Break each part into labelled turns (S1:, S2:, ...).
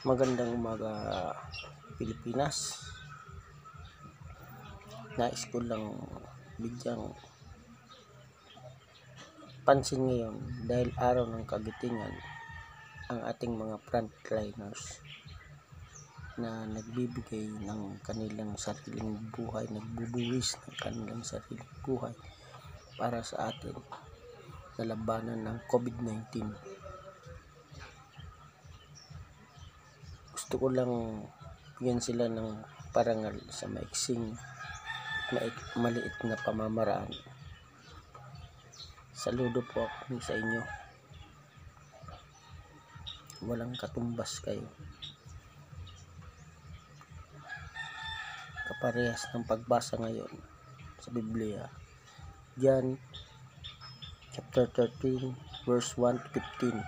S1: Magandang umaga Pilipinas. Nais ko lang bigyang pansin ngayon dahil araw ng kagitingan ang ating mga frontliners na nagbibigay ng kanilang sariling buhay, nagbubuwis ng kanilang sariling buhay para sa atin sa labanan ng COVID-19. Gusto ko lang bigyan sila ng parangal sa maiksing maik, maliit na pamamaraan. Saludo po ako sa inyo. Walang katumbas kayo. Kaparehas ng pagbasa ngayon sa Biblia. John chapter 13 verse 1 to 15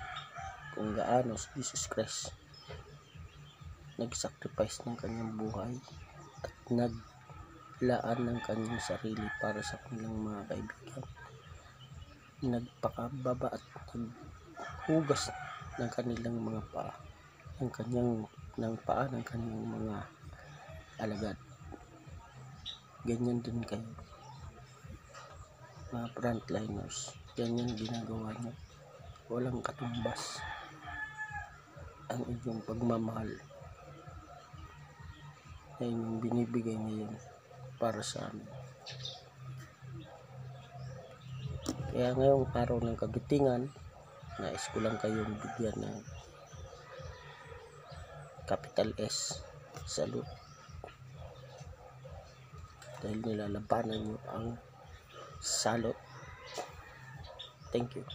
S1: kung gaano si Jesus Christ nag-sacrifice ng kanyang buhay at naglaan ng kanyang sarili para sa kanilang mga kaibigan. Nagpakababa at naghugas ng kanilang mga paa ng kanyang ng paa ng kanyang mga alagad. Ganyan din kayo mga frontliners. Ganyan ginagawa niyo. Walang katumbas ang inyong pagmamahal na binibigay ngayon para sa amin. Kaya ngayong araw ng kagitingan nais ko lang kayong bigyan ng capital S. Salute dahil nilalabanan nyo ang salot thank you